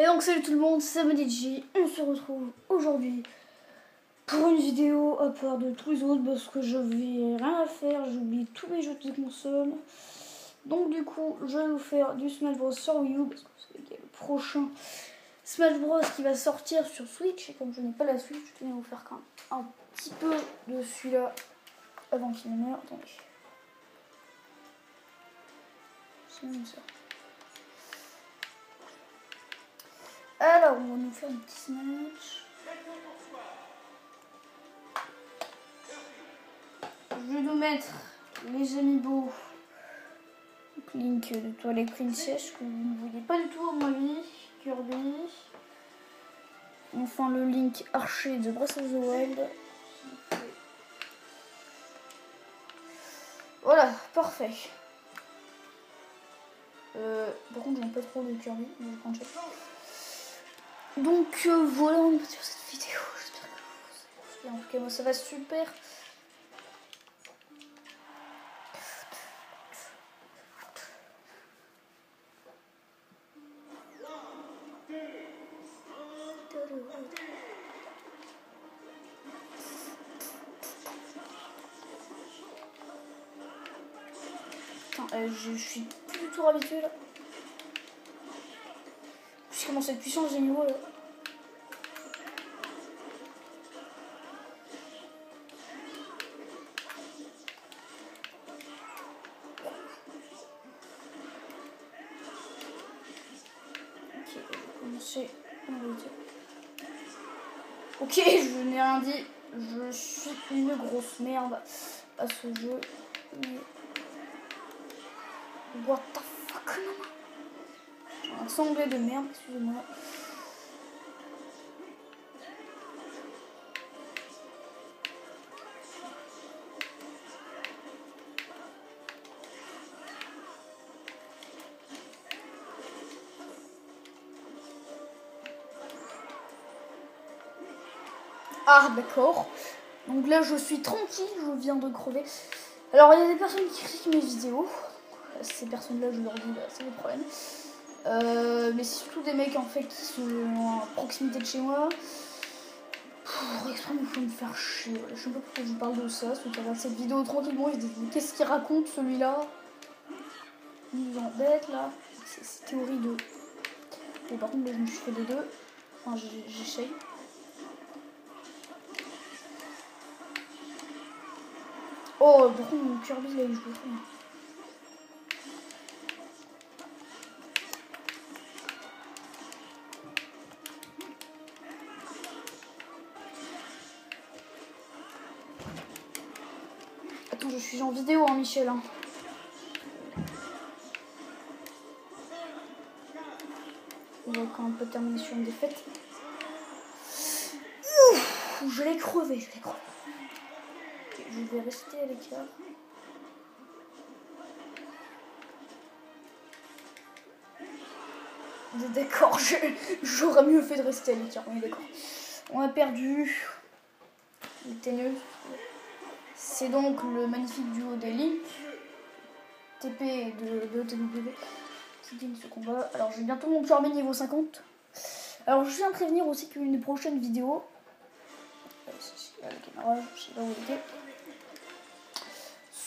Et donc salut tout le monde, c'est Mediji, on se retrouve aujourd'hui pour une vidéo à part de tous les autres parce que je vais rien à faire, j'oublie tous mes jeux de console. Donc du coup, je vais vous faire du Smash Bros sur Wii U parce que c'est le prochain Smash Bros qui va sortir sur Switch et comme je n'ai pas la Switch, je vais vous faire quand même un petit peu de celui-là avant qu'il ne meure. Ça. Alors, on va nous faire un petit smash. Je vais nous mettre les amiibo Link de Toilette Princess que vous ne voyez pas du tout à mon avis. Kirby. Enfin le Link Archer de Breath of the Wild. Voilà, parfait. Euh, par contre, j'aime pas trop le Kirby, je vais prendre donc euh, voilà, on est parti pour cette vidéo. J'espère que cas, moi ça va super. Euh, je, suis plus du tout habitué là. Je commence à être puissant ces niveaux là. Ok, je n'ai rien dit. Je suis une grosse merde à ce jeu. What the fuck, Un sanglé de merde, excusez-moi. Ah, d'accord. Donc là, je suis tranquille, je viens de crever. Alors, il y a des personnes qui critiquent mes vidéos. Ces personnes-là, je leur dis, bah, c'est le problème. Euh, mais c'est surtout des mecs en fait qui sont à proximité de chez moi. Pour il faut me faire chier. Je sais pas pourquoi je vous parle de ça. Ceux qui regardent cette vidéo tranquillement, ils se disent, qu'est-ce qu'il raconte celui-là? Il nous embête là. C'est théorie de. Et par contre, je me suis fait des deux. Enfin, j'essaye. Oh, par contre, mon Kirby, là. En vidéo, hein, Michel. Hein. On va quand même pas terminer sur une défaite. Ouf, je l'ai crevé, je l'ai crevé je vais rester à l'écart. D'accord, j'aurais mieux fait de rester à l'écart, on. On a perdu. Le C'est donc le magnifique duo des Link. TP de, de qui gagne ce combat. Alors j'ai bientôt mon Kirby niveau 50. Alors je viens de prévenir aussi qu'une prochaine vidéo. La caméra, je sais pas où elle était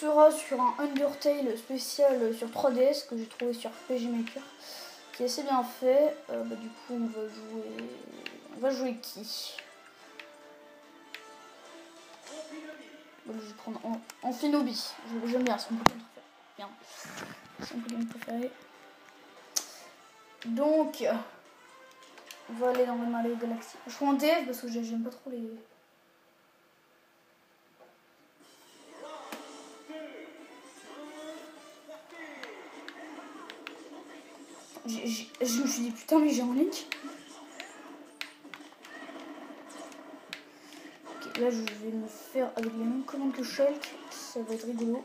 sera sur un Undertale spécial sur 3DS que j'ai trouvé sur PG Maker qui est assez bien fait. Euh, bah, du coup on va jouer. On va jouer qui? Je vais prendre en, en. J'aime bien, c'est mon Pokémon préféré. Bien. C'est mon Pokémon préféré. Donc on va aller dans le Mario Galaxy. Je prends en DF parce que j'aime pas trop les. je me suis dit putain mais j'ai un link. Là je vais me faire avec les mêmes commandes que Shulk, ça va être rigolo.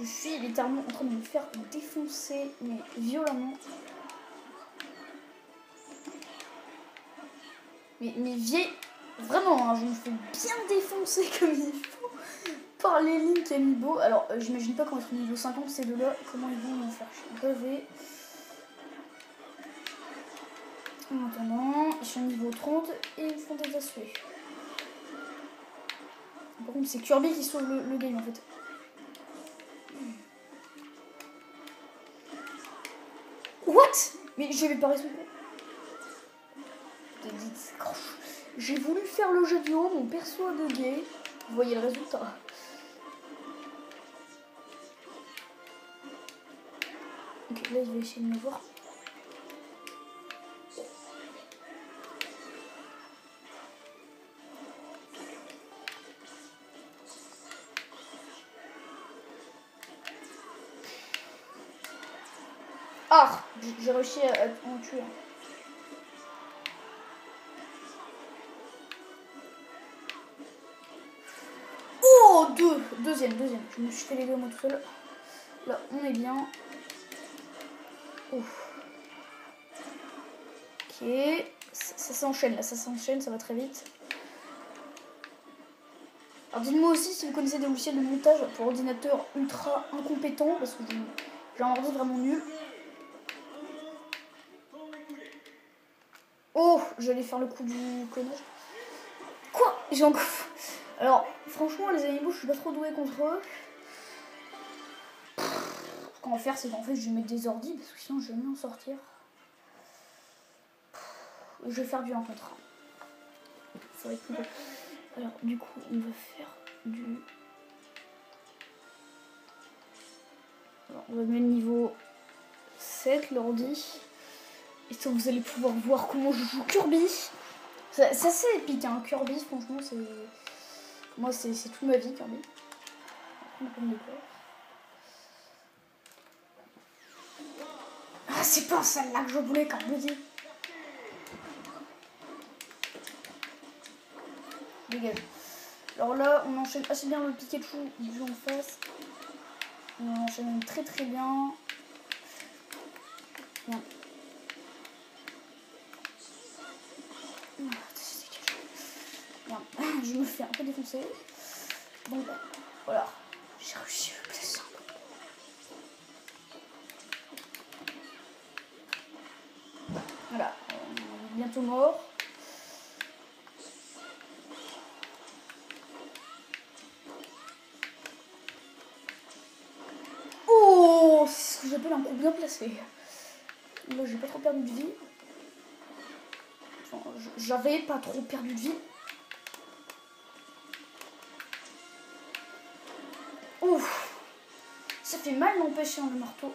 Je suis littéralement en train de me faire défoncer mais violemment. Mais, mais vieille. Vraiment, hein, je me fais bien défoncer comme il faut par les Link et Amiibo. Alors, euh, j'imagine pas comment être niveau 50 ces deux-là, comment ils vont me faire rêver. En attendant, ils sont niveau 30 et ils font des. Par contre, c'est Kirby qui sauve le, le game en fait. What? Mais j'avais pas raison. J'ai voulu faire le jeu du haut, mon perso a bugué. Vous voyez le résultat. Là essayer de me voir. Ah J'ai réussi à, en tuer. Oh Deux Deuxième, deuxième. Je me suis fait les deux moi tout seul. Là, on est bien. Ok. Ça, s'enchaîne, là, ça s'enchaîne, ça va très vite. Alors dites-moi aussi si vous connaissez des logiciels de montage pour ordinateur ultra incompétent, parce que j'ai un ordi vraiment nul. Oh, j'allais faire le coup du clonage. Quoi? J'ai encore... Alors, franchement, les animaux, je suis pas trop douée contre eux. Va faire, c'est qu'en fait, je vais mettre des ordis, parce que sinon, je vais mieux en sortir. Je vais faire du 1 contre 1. Ça va être cool. Alors, du coup, on va faire du... On va mettre niveau 7, l'ordi. Et ça, vous allez pouvoir voir comment je joue Kirby. C'est assez épique, hein. Kirby, franchement, c'est. Moi, c'est toute ma vie, Kirby. C'est pas celle-là que je voulais, quand me dit. Dégage. Alors là, on enchaîne assez bien le Pikachu du en face. On enchaîne très très bien. je me fais un peu défoncer. Donc voilà, j'ai réussi le placer. Voilà, bientôt mort. Oh, c'est ce que j'appelle un coup bien placé. Là, j'ai pas trop perdu de vie. J'avais pas trop perdu de vie. Ouf Ça fait mal n'empêcher le marteau.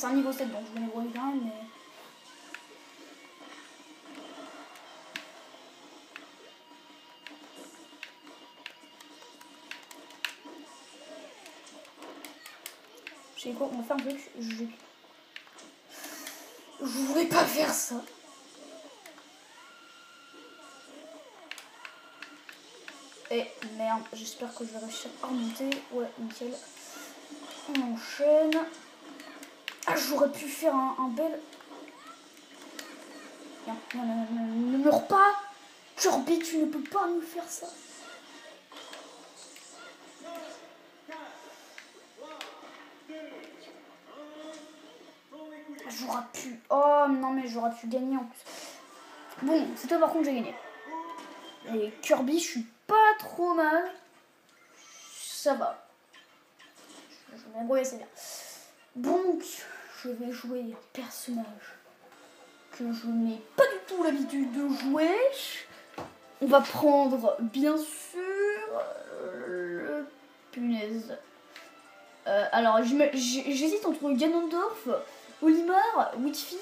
C'est un niveau 7 donc je me bien mais. Je sais quoi, on va faire un truc. Je... Je voulais pas faire ça. Et merde, j'espère que je vais réussir à remonter. Ouais, nickel. On enchaîne. Ah, j'aurais pu faire un, bel... Ne meurs pas Kirby, tu ne peux pas nous faire ça. J'aurais pu. Oh non, mais j'aurais pu gagner en plus. Bon, c'est toi par contre, j'ai gagné. Et Kirby, je suis pas trop mal. Ça va. Je assez bien. Donc, je vais jouer un personnage que je n'ai pas du tout l'habitude de jouer. On va prendre, bien sûr, le punaise. Euh, alors, j'hésite entre Ganondorf Olimar, Witchfit,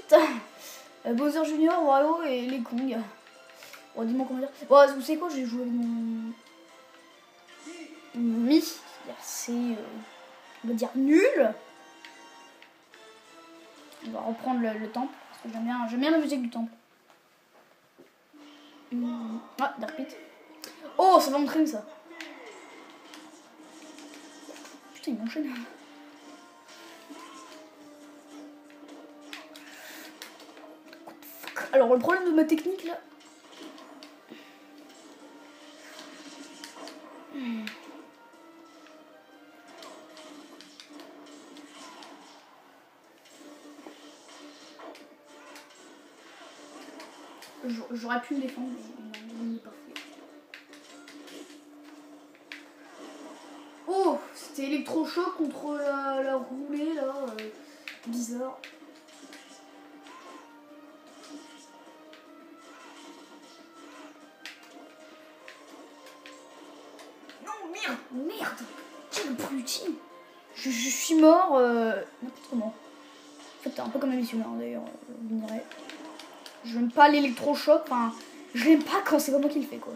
euh, Bowser Junior, Wario et les Kong. Bon, dis-moi comment dire. Bon, vous savez quoi, j'ai joué mon. Mi. C'est. Euh, on va dire nul. On va reprendre le, temple. Parce que j'aime bien, bien la musique du temple. Ah. Oh, ça va m'entraîner ça. Putain, il m'enchaîne. Alors, le problème de ma technique là. J'aurais pu me défendre, mais il n'est pas fait. Oh, c'était électrochoc contre la, la roulée là. euh, bizarre. Non, merde, merde. Quel abruti. Je, je suis mort euh, n'importe comment. En fait, un peu comme un missionnaire d'ailleurs, euh, vous me direz. Je n'aime pas l'électrochoc, enfin, je l'aime pas quand c'est pas moi qui le fais quoi.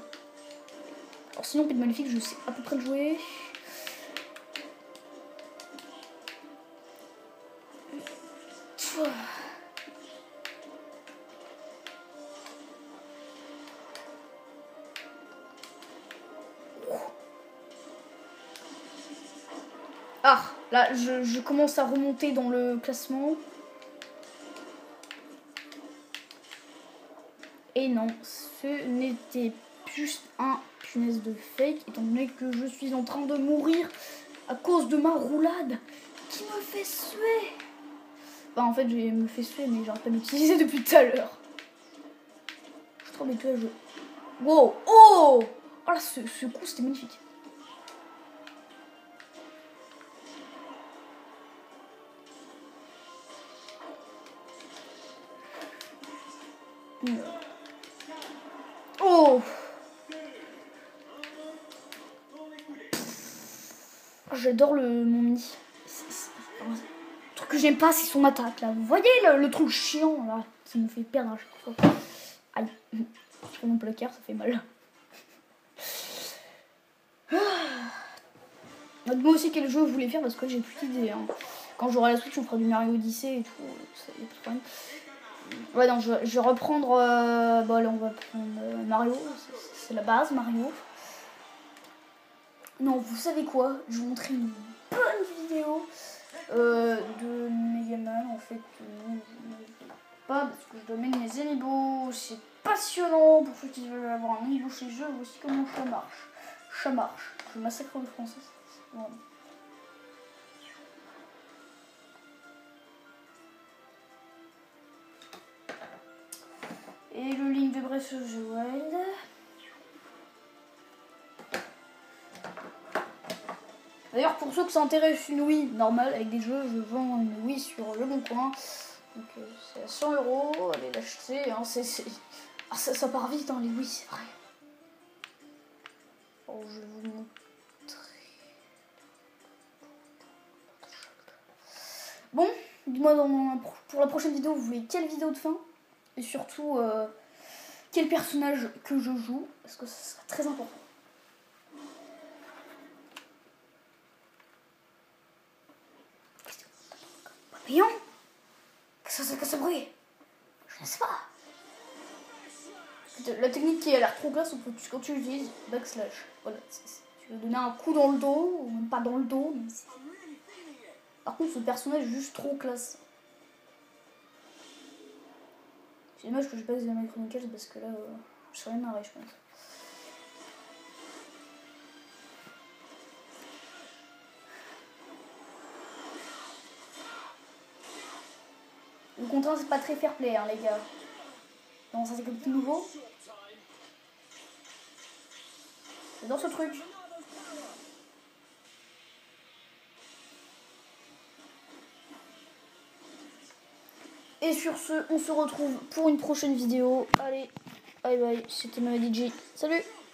Alors sinon, Pit Maléfique, je sais à peu près le jouer. Ah, là, je commence à remonter dans le classement. Et non, ce n'était juste un punaise de fake, étant donné que je suis en train de mourir à cause de ma roulade qui me fait suer. Bah en fait, je me fais suer, mais j'arrête pas d'utiliser depuis tout à l'heure. Je suis trop habituée à jouer. Wow, oh Oh là, ce coup, c'était magnifique. J'adore le mon mini. Le truc que j'aime pas, c'est son attaque là. Vous voyez le, truc chiant là qui me fait perdre à chaque fois. Aïe. Je prends mon placard, ça fait mal. Ah. Moi aussi quel jeu vous voulez faire parce que j'ai plus d'idées. hein. Quand j'aurai la Switch, on fera du Mario Odyssey et tout. Ça y. Ouais, non, je, je vais reprendre. euh, bon, allez, on va prendre euh, Mario. C'est la base, Mario. Non, vous savez quoi? Je vous montrer une bonne vidéo euh, de Megaman. En fait, euh, non, je pas parce que je mettre mes amiibo. C'est passionnant pour ceux qui veulent avoir un amiibo chez eux. Voici comment ça marche. Ça marche. Je massacre le français. vraiment. Et le link de Breath of Wild. D'ailleurs, pour ceux que ça intéresse une Wii normale avec des jeux, je vends une Wii sur le bon coin. Donc euh, c'est à 100 euros, allez l'acheter. Hein, c'est, Ah, ça, part vite, hein, les Wii, c'est vrai. Oh, je vais vous montrer. Bon, mon- pour la prochaine vidéo, vous voulez quelle vidéo de fin? Et surtout, euh, quel personnage que je joue? Parce que ça sera très important. Qu'est-ce que c'est que ce bruit? Je ne sais pas. La technique qui a l'air trop classe, peut, quand tu utilises backslash. Voilà, c'est- c'est- tu veux donner un coup dans le dos, ou même pas dans le dos, mais c'est- Par contre, ce personnage est juste trop classe. C'est dommage que j'ai pas examiné Chronicles parce que là, euh, je serais marré, je pense. Le contrat, c'est pas très fair play, hein, les gars. Non, ça c'est comme tout nouveau. J'adore ce truc. Et sur ce, on se retrouve pour une prochaine vidéo. Allez, bye bye, c'était ma DJ. Salut